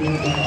嗯嗯